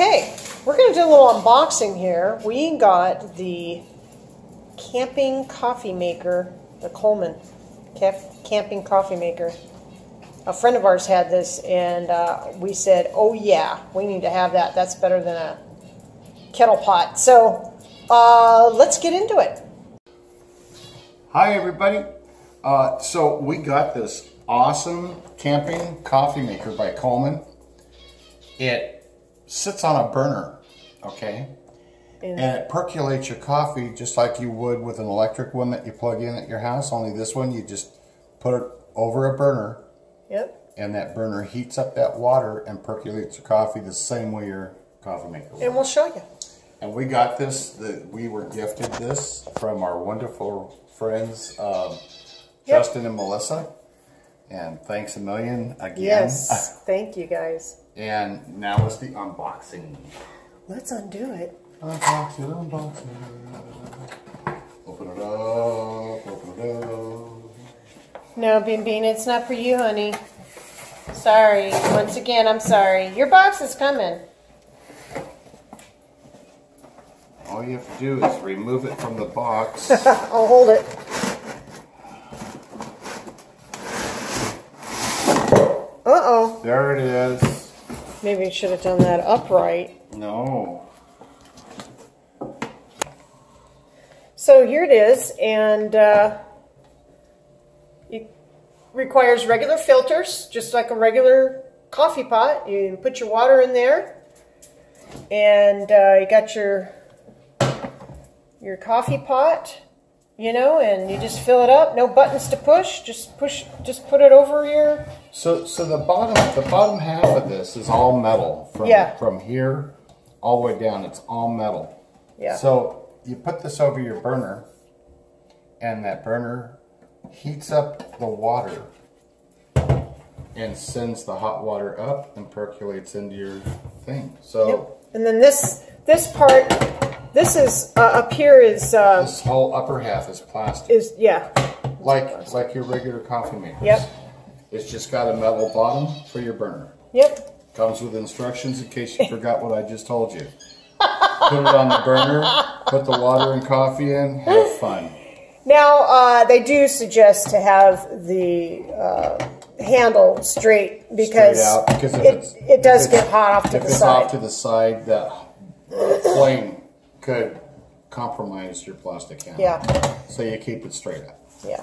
Okay, we're going to do a little unboxing here. We got the camping coffee maker, the Coleman camping coffee maker. A friend of ours had this, and uh, we said, "Oh yeah, we need to have that. That's better than a kettle pot." So uh, let's get into it. Hi everybody. Uh, so we got this awesome camping coffee maker by Coleman. It sits on a burner, okay? And, and it percolates your coffee just like you would with an electric one that you plug in at your house. Only this one, you just put it over a burner. Yep. And that burner heats up that water and percolates your coffee the same way your coffee maker. And we'll show you. And we got this, the, we were gifted this from our wonderful friends, um, yep. Justin and Melissa. And thanks a million again. Yes, thank you guys. And now it's the unboxing. Let's undo it. Unbox it, unbox it. Open it up, open it up. No, Bean Bean, it's not for you, honey. Sorry. Once again, I'm sorry. Your box is coming. All you have to do is remove it from the box. I'll hold it. Uh-oh. There it is. Maybe you should have done that upright. No. So here it is, and uh, it requires regular filters, just like a regular coffee pot. You put your water in there, and uh, you got your your coffee pot, you know, and you just fill it up. No buttons to push. Just push. Just put it over your so, so the bottom, the bottom half of this is all metal. From, yeah. From here all the way down, it's all metal. Yeah. So you put this over your burner, and that burner heats up the water and sends the hot water up and percolates into your thing. So. Yep. And then this this part, this is uh, up here is. Uh, this whole upper half is plastic. Is yeah. Like like your regular coffee maker. Yep. It's just got a metal bottom for your burner. Yep. Comes with instructions in case you forgot what I just told you. Put it on the burner, put the water and coffee in, have fun. Now, uh, they do suggest to have the uh, handle straight because, straight out, because it, it does get hot off to the side. If it's off to the side, that flame could compromise your plastic handle. Yeah. So you keep it straight up. Yeah.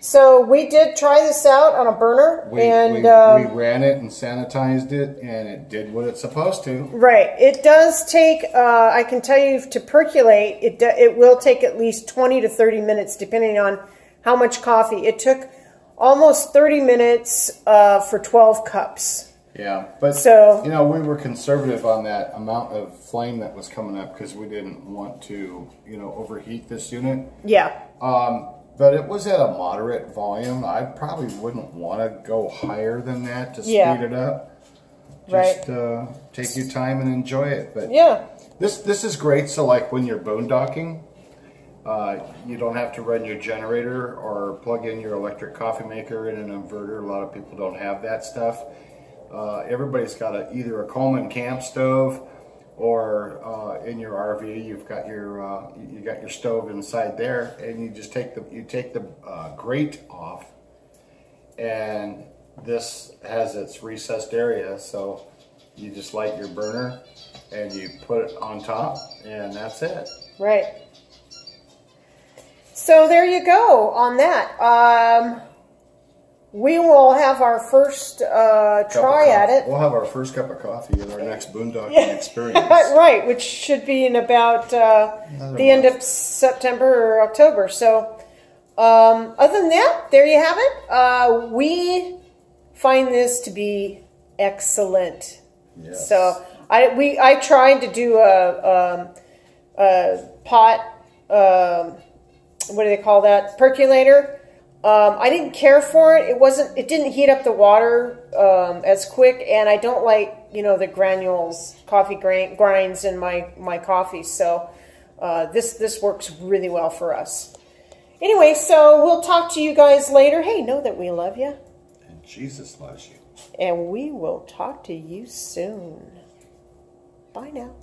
So we did try this out on a burner, we, and we, um, we, ran it and sanitized it, and it did what it's supposed to. Right. It does take. Uh, I can tell you to percolate. It it will take at least twenty to thirty minutes, depending on how much coffee. It took almost thirty minutes uh, for twelve cups. Yeah, but so you know we were conservative on that amount of flame that was coming up because we didn't want to you know overheat this unit. Yeah. Um, but it was at a moderate volume. I probably wouldn't want to go higher than that to speed yeah. it up. Just right. uh, take your time and enjoy it. But yeah, this this is great. So like when you're boondocking, uh, you don't have to run your generator or plug in your electric coffee maker in an inverter. A lot of people don't have that stuff. Uh, everybody's got a, either a Coleman camp stove or uh, in your RV, you've got your uh, you got your stove inside there, and you just take the you take the uh, grate off, and this has its recessed area, so you just light your burner and you put it on top, and that's it. Right. So there you go on that. Um, we will have our first uh, try at it. We'll have our first cup of coffee in our next boondocking yeah. experience. right, which should be in about uh, the end of September or October. So, um, other than that, there you have it. Uh, we find this to be excellent. Yes. So, I we I tried to do a, um, a pot. Um, what do they call that? Percolator um, I didn't care for it. It wasn't. It didn't heat up the water um, as quick, and I don't like you know the granules, coffee grain, grinds in my my coffee. So uh, this this works really well for us. Anyway, so we'll talk to you guys later. Hey, know that we love you, and Jesus loves you, and we will talk to you soon. Bye now.